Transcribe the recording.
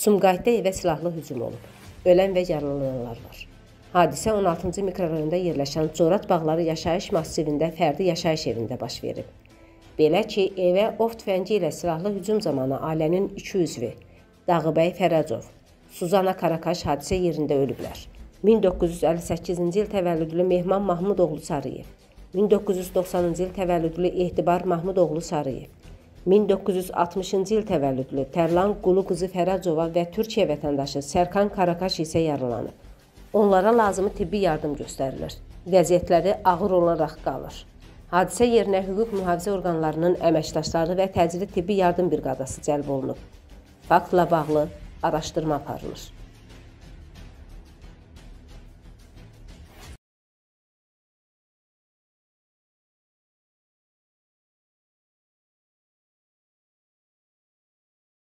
Sumqayıtda evə silahlı hücum olub. Ölən və yaralananlar var. Hadisə 16-cı mikrorayonda yerləşən Corat bağları yaşayış massivində fərdi yaşayış evində baş verib. Belə ki, evə ov tüfəngi ilə silahlı hücum zamanı ailənin 2 üzvü Dağıbəy Fərəcov, Suzana Karakaş hadisə yerində ölüblər. 1958-ci il təvəllüdlü Mehman Mahmudoğlu Sarıyev, 1990-cı il təvəllüdlü Etibar Mahmudoğlu Sarıyev, 1960-cı il təvəllüdlü Tərlan Qulu qızı Fərəcova və Türkiyə vətəndaşı Sərkan Karakaş isə yaralanıb. Onlara lazımi tibbi yardım göstərilir. Vəziyyətləri ağır olaraq qalır. Hadisə yerinə hüquq mühafizə orqanlarının əməkdaşları və təcili tibbi yardım briqadası cəlb olunub. Faktla bağlı araşdırma aparılır.